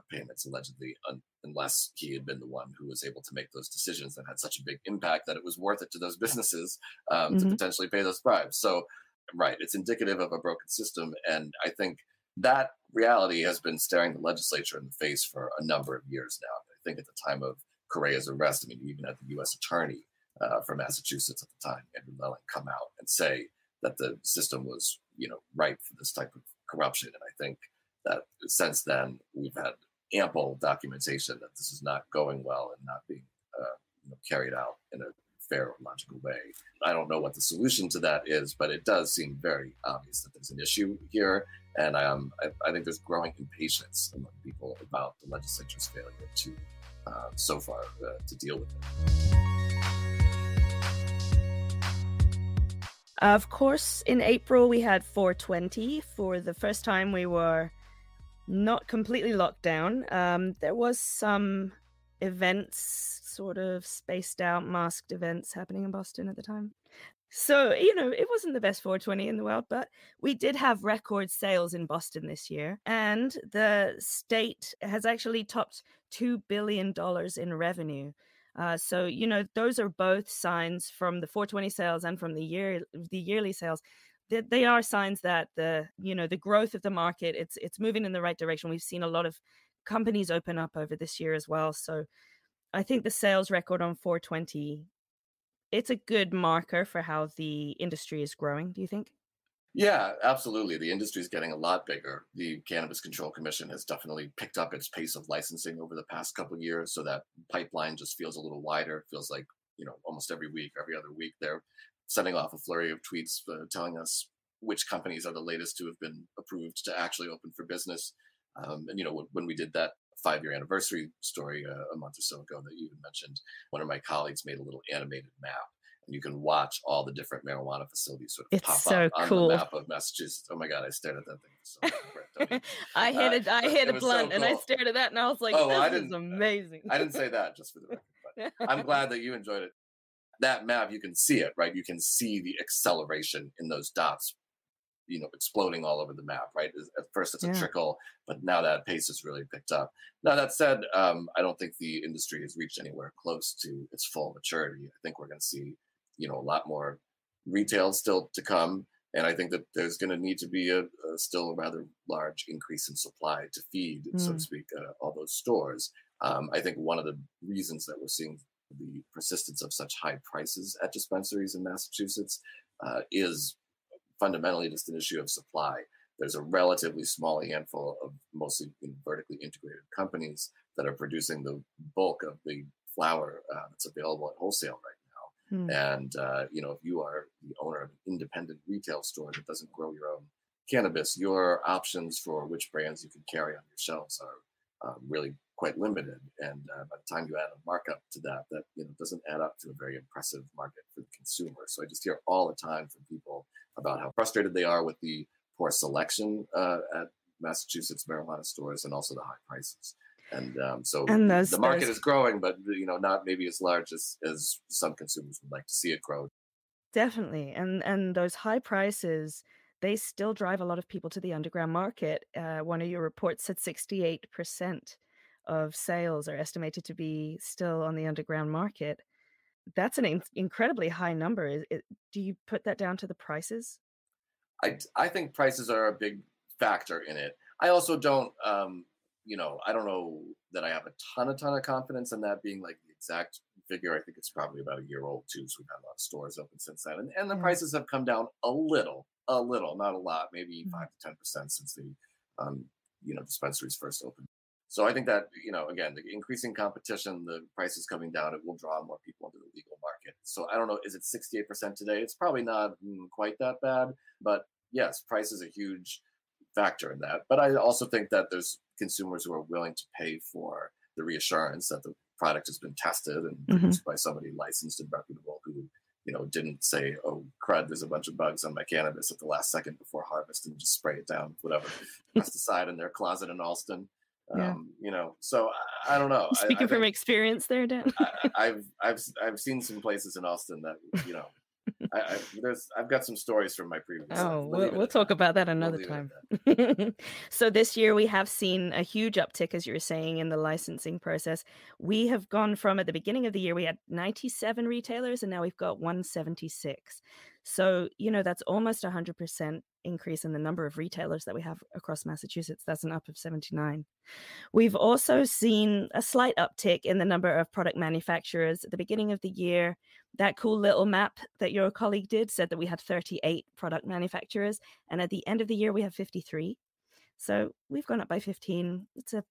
uh, payments allegedly, un- unless he had been the one who was able to make those decisions that had such a big impact that it was worth it to those businesses um, mm-hmm. to potentially pay those bribes. So, right, it's indicative of a broken system, and I think that reality has been staring the legislature in the face for a number of years now. I think at the time of Correia's arrest, I mean, even at the U.S. attorney uh, from Massachusetts at the time, Andrew Lelling, come out and say that the system was, you know, ripe for this type of corruption. And I think that since then we've had ample documentation that this is not going well and not being uh, you know, carried out in a fair logical way. I don't know what the solution to that is, but it does seem very obvious that there's an issue here. And um, I, I, think there's growing impatience among people about the legislature's failure to, uh, so far, uh, to deal with it. Of course, in April we had 420. For the first time, we were not completely locked down. Um, there was some events, sort of spaced out, masked events happening in Boston at the time. So, you know, it wasn't the best 420 in the world, but we did have record sales in Boston this year. And the state has actually topped $2 billion in revenue. Uh, so, you know, those are both signs from the 420 sales and from the year the yearly sales they, are signs that the you know the growth of the market it's it's moving in the right direction. We've seen a lot of companies open up over this year as well. So I think the sales record on 420 it's a good marker for how the industry is growing, do you think? Yeah, absolutely. The industry is getting a lot bigger. The Cannabis Control Commission has definitely picked up its pace of licensing over the past couple years, so that pipeline just feels a little wider. It feels like you know almost every week, every other week, they're sending off a flurry of tweets uh, telling us which companies are the latest to have been approved to actually open for business. Um, and you know, when, when, we did that five-year anniversary story uh, a month or so ago that you mentioned, one of my colleagues made a little animated map, and you can watch all the different marijuana facilities sort of it's pop so up cool. on the map of Massachusetts. Oh my god, I stared at that thing. So I hit uh, a, I hit a blunt, so cool. and I stared at that, and I was like, oh, "This I is amazing." I didn't say that just for the record, but I'm glad that you enjoyed it that map, you can see it, right? You can see the acceleration in those dots, you know, exploding all over the map, right? At first, it's a trickle, but now that pace has really picked up. Now, that said, um, I don't think the industry has reached anywhere close to its full maturity. I think we're going to see, you know, a lot more retail still to come. And I think that there's going to need to be a, a, still a rather large increase in supply to feed, mm. so to hmm. speak, uh, all those stores. Um, I think one of the reasons that we're seeing the persistence of such high prices at dispensaries in Massachusetts uh, is fundamentally just an issue of supply. There's a relatively small handful of mostly vertically integrated companies that are producing the bulk of the flower uh, that's available at wholesale right now. Hmm. And uh, you know, if you are the owner of an independent retail store that doesn't grow your own cannabis, your options for which brands you can carry on your shelves are uh, really quite limited. And uh, by the time you add a markup to that, that you know doesn't add up to a very impressive market for the consumer. So I just hear all the time from people about how frustrated they are with the poor selection uh, at Massachusetts marijuana stores and also the high prices. And um, so and those, the market those... is growing, but you know not maybe as large as as some consumers would like to see it grow. Definitely, and and those high prices they still drive a lot of people to the underground market. Uh, one of your reports said 68% of sales are estimated to be still on the underground market. That's an in- incredibly high number. Is it, do you put that down to the prices? I, I think prices are a big factor in it. I also don't, um, you know, I don't know that I have a ton, a ton of confidence in that being like the exact figure. I think it's probably about a year old too. So we've had a lot of stores open since then, and, and the prices have come down a little, a little, not a lot, maybe mm-hmm. five to ten percent since the, um, you know, dispensaries first opened. So I think that you know, again, the increasing competition, the prices coming down, it will draw more people into the legal market. So I don't know, is it 68% today? It's probably not mm, quite that bad, but yes, price is a huge factor in that. But I also think that there's consumers who are willing to pay for the reassurance that the product has been tested and mm-hmm. produced by somebody licensed and reputable who you know didn't say oh crud there's a bunch of bugs on my cannabis at the last second before harvest and just spray it down whatever pesticide in their closet in Allston yeah. Um, you know, so I, I don't know. Speaking I, I from experience, there, Dan. I, have I've I've seen some places in Allston that you know I, I, there's, I've got some stories from my previous. Oh, we'll, we'll talk that. about that another we'll time. so this year we have seen a huge uptick, as you were saying, in the licensing process. We have gone from at the beginning of the year we had 97 retailers, and now we've got 176. So you know that's almost a 100 percent increase in the number of retailers that we have across Massachusetts. That's an up of 79. We've also seen a slight uptick in the number of product manufacturers. At the beginning of the year, that cool little map that your colleague did said that we had 38 product manufacturers. And at the end of the year, we have 53. So we've gone up by 15. It's a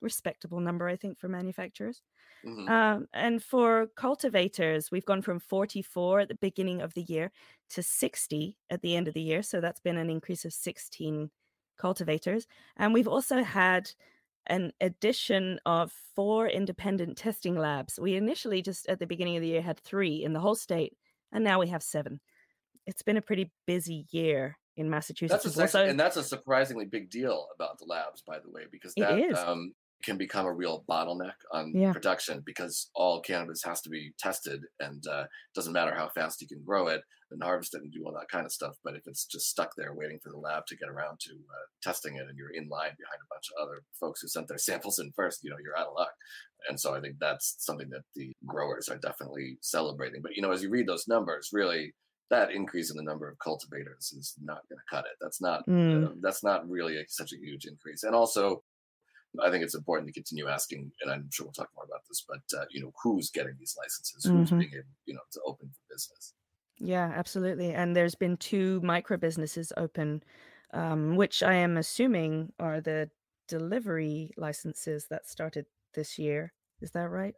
respectable number, I think, for manufacturers. Mm-hmm. Um, and for cultivators, we've gone from 44 at the beginning of the year to 60 at the end of the year. So that's been an increase of 16 cultivators. And we've also had an addition of four independent testing labs. We initially just at the beginning of the year had three in the whole state, and now we have seven. It's been a pretty busy year in Massachusetts. That's a, also, and that's a surprisingly big deal about the labs, by the way, because that um, can become a real bottleneck on yeah. production because all cannabis has to be tested and uh, doesn't matter how fast you can grow it and harvest it and do all that kind of stuff but if it's just stuck there waiting for the lab to get around to uh, testing it and you're in line behind a bunch of other folks who sent their samples in first you know you're out of luck and so i think that's something that the growers are definitely celebrating but you know as you read those numbers really that increase in the number of cultivators is not going to cut it. That's not mm. uh, that's not really a, such a huge increase. And also, I think it's important to continue asking, and I'm sure we'll talk more about this, but uh, you know, who's getting these licenses? Who's mm-hmm. being able, you know, to open for business? Yeah, absolutely. And there's been two micro businesses open, um, which I am assuming are the delivery licenses that started this year. Is that right?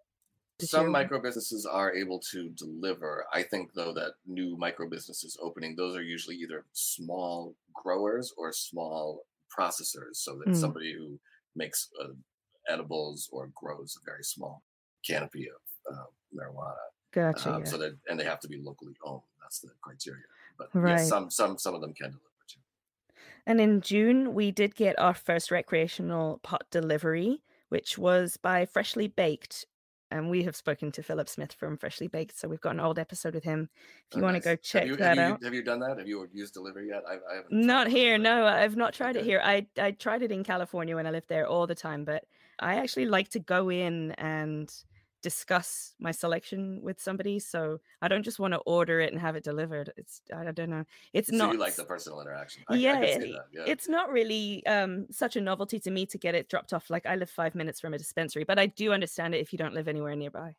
This Some micro businesses are able to deliver. I think, though, that new micro businesses opening, those are usually either small growers or small processors. So that mm. somebody who makes uh, edibles or grows a very small canopy of uh, marijuana. Gotcha. Um, yeah. So that and they have to be locally owned. That's the criteria. But right. yeah, some some some of them can deliver too. And in June, we did get our first recreational pot delivery, which was by Freshly Baked and we have spoken to Philip Smith from Freshly Baked, so we've got an old episode with him. If oh, you oh, want nice. to go check you, that have out, you, have you done that? Have you used delivery yet? I, I haven't. Not here. No, I've not tried okay. it here. I I tried it in California when I lived there all the time, but I actually like to go in and discuss my selection with somebody so i don't just want to order it and have it delivered it's i don't know it's so not you like the personal interaction I, yeah, I yeah, it's not really um such a novelty to me to get it dropped off like i live five minutes from a dispensary but i do understand it if you don't live anywhere nearby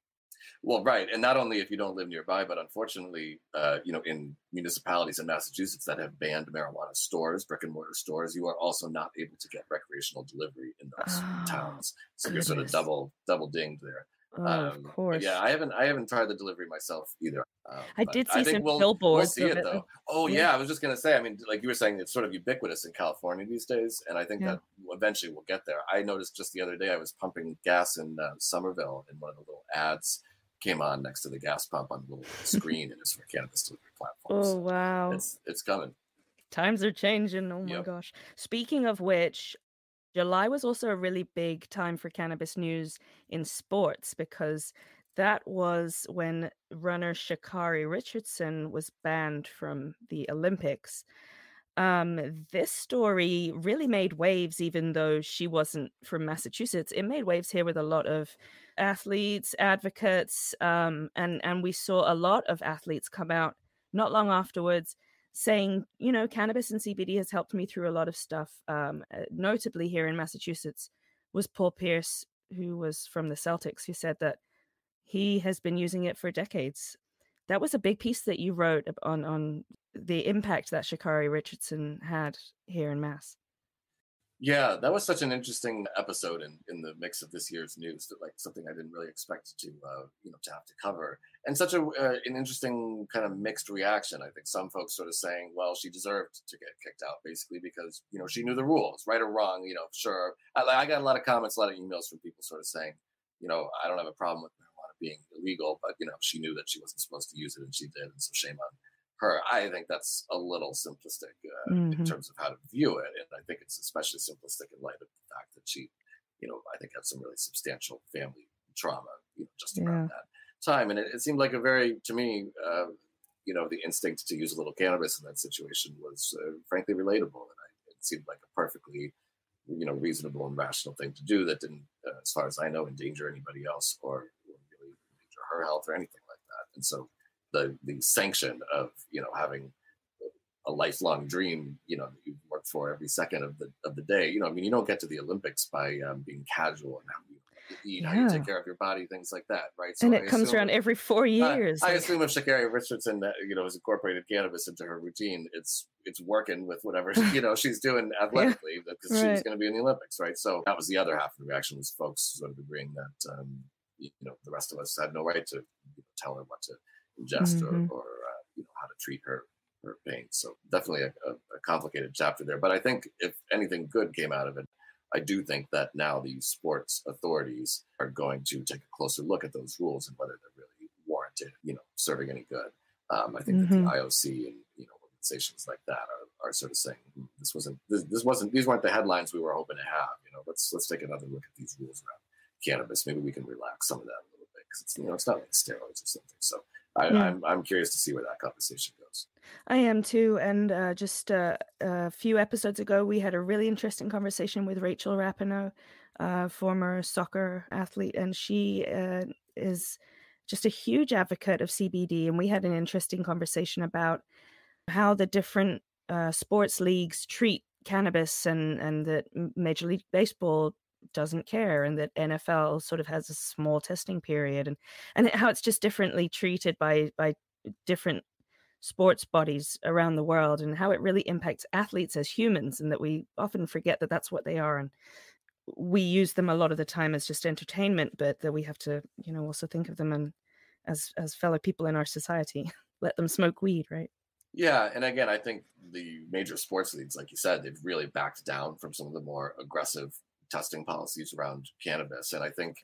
well, right, and not only if you don't live nearby, but unfortunately, uh, you know, in municipalities in Massachusetts that have banned marijuana stores, brick and mortar stores, you are also not able to get recreational delivery in those oh, towns. So goodness. you're sort of double double dinged there. Oh, um, of course. Yeah, I haven't I haven't tried the delivery myself either. Um, I did see I some we'll, billboards. We'll see it though. Oh yeah. yeah. I was just gonna say. I mean, like you were saying, it's sort of ubiquitous in California these days, and I think yeah. that eventually we'll get there. I noticed just the other day I was pumping gas in uh, Somerville, and one of the little ads came on next to the gas pump on the little screen, and it's for cannabis delivery platforms. Oh wow! It's it's coming. Times are changing. Oh my yep. gosh! Speaking of which, July was also a really big time for cannabis news in sports because that was when runner Sha'Carri Richardson was banned from the Olympics. Um, this story really made waves, even though she wasn't from Massachusetts. It made waves here with a lot of athletes, advocates, um, and and we saw a lot of athletes come out not long afterwards saying, you know, cannabis and CBD has helped me through a lot of stuff. Um, uh, notably here in Massachusetts was Paul Pierce, who was from the Celtics, who said that he has been using it for decades. That was a big piece that you wrote on on the impact that Sha'Carri Richardson had here in Mass. Yeah, that was such an interesting episode in, in the mix of this year's news that like something I didn't really expect to uh, you know to have to cover, and such a uh, an interesting kind of mixed reaction. I think some folks sort of saying, well, she deserved to get kicked out basically because you know she knew the rules, right or wrong. You know, sure. I, I got a lot of comments, a lot of emails from people sort of saying, you know, I don't have a problem with marijuana being illegal, but you know, she knew that she wasn't supposed to use it and she did, and so shame on her. I think that's a little simplistic uh, mm-hmm. in terms of how to view it, and I think it's especially simplistic in light of the fact that she, you know, I think had some really substantial family trauma, you know, just around yeah. that time, and it, it, seemed like a very, to me, uh, you know, the instinct to use a little cannabis in that situation was uh, frankly relatable, and I, it seemed like a perfectly, you know, reasonable and rational thing to do that didn't, uh, as far as I know, endanger anybody else or really endanger her health or anything like that. And so, the the sanction of you know having a lifelong dream, you know, that you've worked for every second of the of the day. You know, I mean, you don't get to the Olympics by um, being casual and how you eat, yeah. how you take care of your body, things like that, right? So and it I comes around every four years. Uh, I assume if Sha'Carri Richardson, uh, you know, has incorporated cannabis into her routine, it's it's working with whatever you know she's doing athletically because yeah. right. she's going to be in the Olympics, right? So that was the other half of the reaction was folks sort of agreeing that um, you know the rest of us had no right to you know, tell her what to ingest mm-hmm. or, or uh, you know how to treat her her pain. So definitely a, a, a complicated chapter there. But I think if anything good came out of it, I do think that now the sports authorities are going to take a closer look at those rules and whether they're really warranted, you know, serving any good. Um, I think mm-hmm. that the. IOC and you know organizations like that are, are sort of saying hmm, this wasn't this, this wasn't these weren't the headlines we were hoping to have. You know, let's let's take another look at these rules around cannabis. Maybe we can relax some of that a little bit because it's you know it's not like steroids or something. So I, yeah. I'm I'm curious to see where that conversation goes. I am too. And uh, just uh, a few episodes ago, we had a really interesting conversation with Rachel Rapinoe, uh, former soccer athlete, and she uh, is just a huge advocate of CBD. And we had an interesting conversation about how the different uh, sports leagues treat cannabis, and and that Major League Baseball doesn't care and that NFL sort of has a small testing period and and how it's just differently treated by by different sports bodies around the world and how it really impacts athletes as humans and that we often forget that that's what they are and we use them a lot of the time as just entertainment but that we have to you know also think of them and as as fellow people in our society let them smoke weed right? Yeah and again i think the major sports leagues like you said they've really backed down from some of the more aggressive testing policies around cannabis. And i think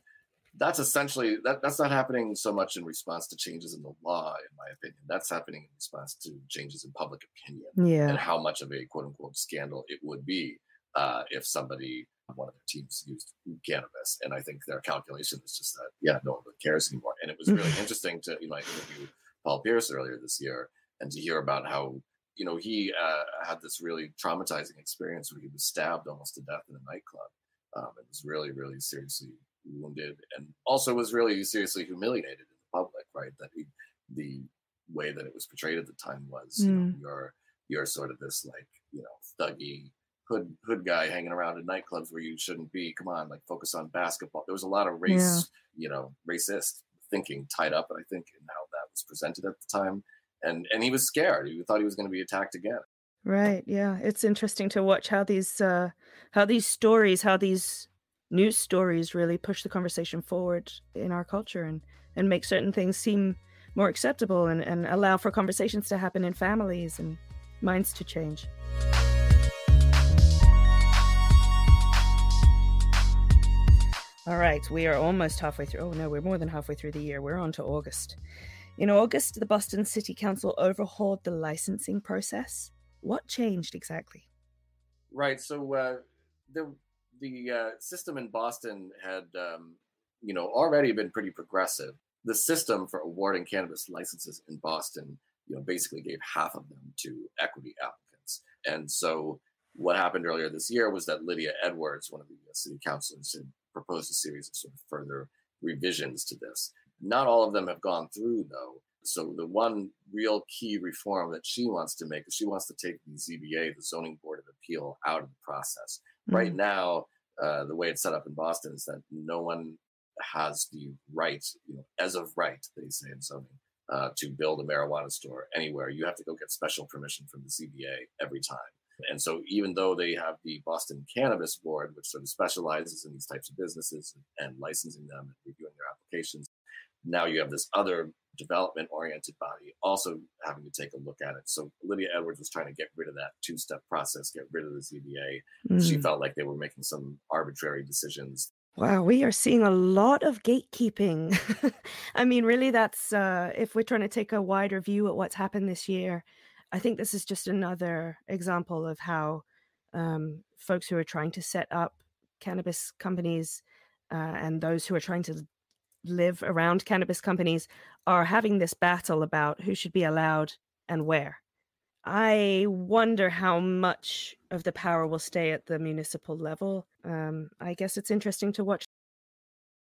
that's essentially that, that's not happening so much in response to changes in the law in my opinion. That's happening in response to changes in public opinion yeah. and how much of a quote unquote scandal it would be uh, if somebody one of their teams used cannabis. And i think their calculation is just that yeah no one really cares anymore. And it was really interesting to you know i interviewed paul pierce earlier this year and to hear about how you know he uh, had this really traumatizing experience where he was stabbed almost to death in a nightclub um, it was really really seriously wounded and also was really seriously humiliated in the public, right? That he, the way that it was portrayed at the time was, mm. you know, mm. you're you're sort of this like, you know, thuggy hood hood guy hanging around in nightclubs where you shouldn't be. Come on, like focus on basketball. There was a lot of race, yeah. you know, racist thinking tied up, and I think, in how that was presented at the time. And and he was scared. He thought he was going to be attacked again. Right. Yeah. It's interesting to watch how these uh how these stories, how these news stories really push the conversation forward in our culture and, and make certain things seem more acceptable and, and allow for conversations to happen in families and minds to change. All right, we are almost halfway through. Oh no, we're more than halfway through the year. We're on to August. In August, the Boston City Council overhauled the licensing process. What changed exactly? Right. So uh, there the uh, system in Boston had, um, you know, already been pretty progressive. The system for awarding cannabis licenses in Boston, you know, basically gave half of them to equity applicants. And so what happened earlier this year was that Lydia Edwards, one of the uh, city councilors, had proposed a series of sort of further revisions to this. Not all of them have gone through, though. So the one real key reform that she wants to make is she wants to take the ZBA, the Zoning Board of Appeal, out of the process. Mm-hmm. Right now, uh, the way it's set up in Boston is that no one has the right, you know, as of right, they say in zoning, uh, to build a marijuana store anywhere. You have to go get special permission from the ZBA every time. And so, even though they have the Boston Cannabis Board, which sort of specializes in these types of businesses and licensing them and reviewing their applications, now you have this other development oriented body also having to take a look at it. So Lydia Edwards was trying to get rid of that two step process, get rid of the ZBA. Mm. She felt like they were making some arbitrary decisions. Wow, we are seeing a lot of gatekeeping. I mean, really, that's uh, if we're trying to take a wider view at what's happened this year. I think this is just another example of how um, folks who are trying to set up cannabis companies uh, and those who are trying to live around cannabis companies are having this battle about who should be allowed and where. I wonder how much of the power will stay at the municipal level. Um, I guess it's interesting to watch